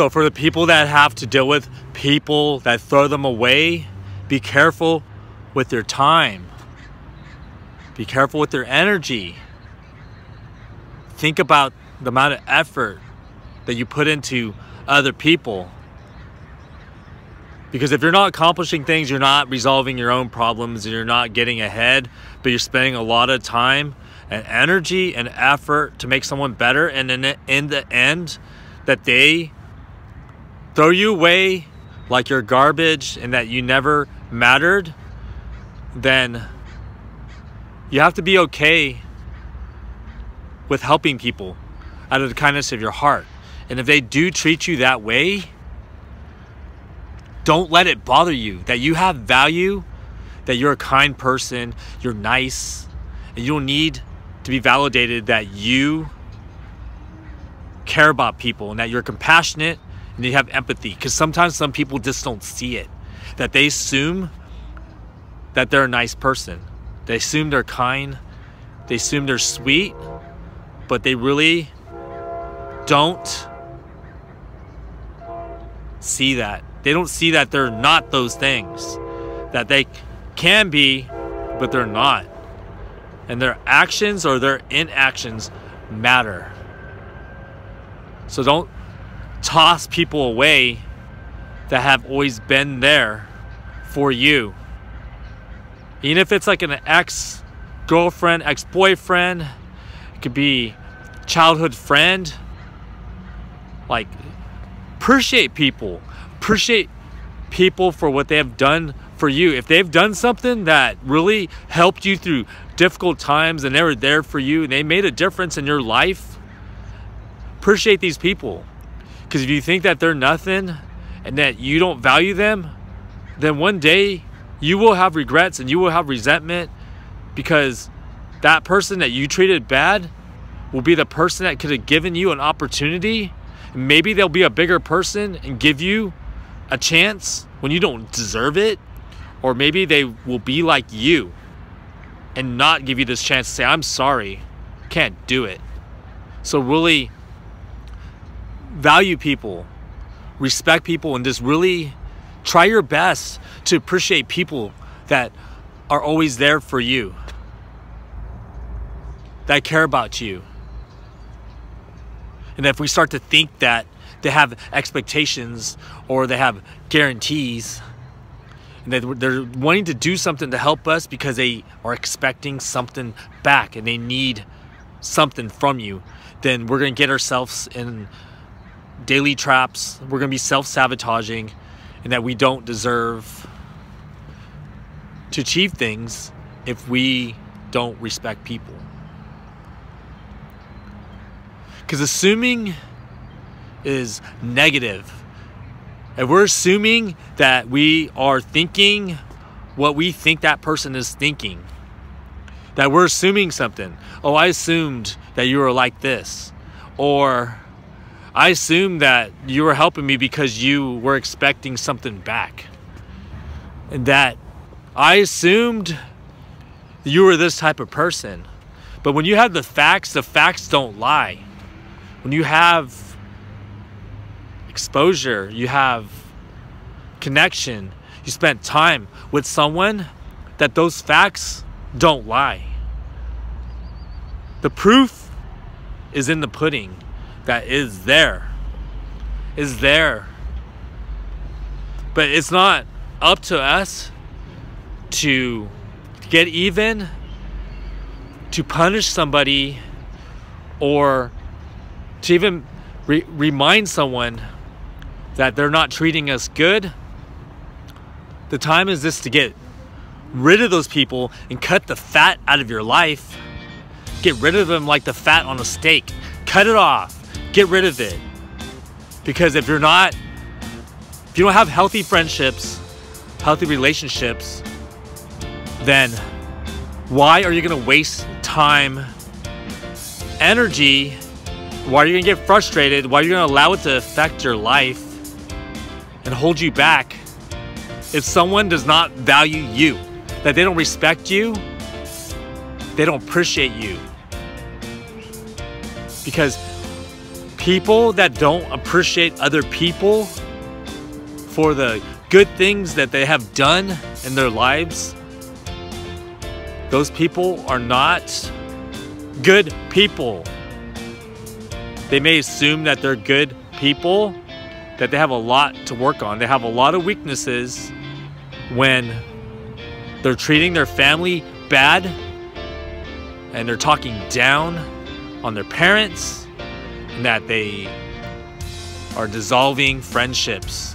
So for the people that have to deal with people that throw them away, be careful with their time. Be careful with their energy. Think about the amount of effort that you put into other people. Because if you're not accomplishing things, you're not resolving your own problems, and you're not getting ahead, but you're spending a lot of time and energy and effort to make someone better, and in the, in the end, that they throw you away like you're garbage and that you never mattered, then you have to be okay with helping people out of the kindness of your heart. And if they do treat you that way, don't let it bother you that you have value, that you're a kind person, you're nice, and you don't need to be validated that you care about people and that you're compassionate and you have empathy. Because sometimes some people just don't see it, that they assume that they're a nice person, they assume they're kind, they assume they're sweet but they really don't see that. They don't see that they're not those things. That they can be, but they're not. And their actions or their inactions matter. So don't toss people away that have always been there for you. Even if it's like an ex girlfriend, ex boyfriend, it could be childhood friend. Like, appreciate people. Appreciate people for what they have done for you. If they've done something that really helped you through difficult times and they were there for you and they made a difference in your life, appreciate these people. Because if you think that they're nothing and that you don't value them, then one day you will have regrets and you will have resentment because that person that you treated bad will be the person that could have given you an opportunity. Maybe they'll be a bigger person and give you a chance when you don't deserve it. Or maybe they will be like you and not give you this chance to say, I'm sorry, can't do it. So, really value people, respect people, and just really try your best to appreciate people that are always there for you, that care about you. And if we start to think that they have expectations or they have guarantees, and that they're wanting to do something to help us because they are expecting something back and they need something from you, then we're going to get ourselves in daily traps. We're going to be self sabotaging and that we don't deserve to achieve things if we don't respect people. Because assuming is negative. If we're assuming that we are thinking what we think that person is thinking, that we're assuming something. Oh, I assumed that you were like this. Or I assumed that you were helping me because you were expecting something back. And that I assumed you were this type of person. But when you have the facts, the facts don't lie when you have exposure, you have connection, you spent time with someone, that those facts don't lie. The proof is in the pudding that is there. Is there. But it's not up to us to get even, to punish somebody, or to even re- remind someone that they're not treating us good, the time is this to get rid of those people and cut the fat out of your life. Get rid of them like the fat on a steak. Cut it off. Get rid of it. Because if you're not, if you don't have healthy friendships, healthy relationships, then why are you going to waste time, energy, why are you gonna get frustrated? Why are you gonna allow it to affect your life and hold you back if someone does not value you, that they don't respect you, they don't appreciate you? Because people that don't appreciate other people for the good things that they have done in their lives, those people are not good people. They may assume that they're good people, that they have a lot to work on. They have a lot of weaknesses when they're treating their family bad and they're talking down on their parents that they are dissolving friendships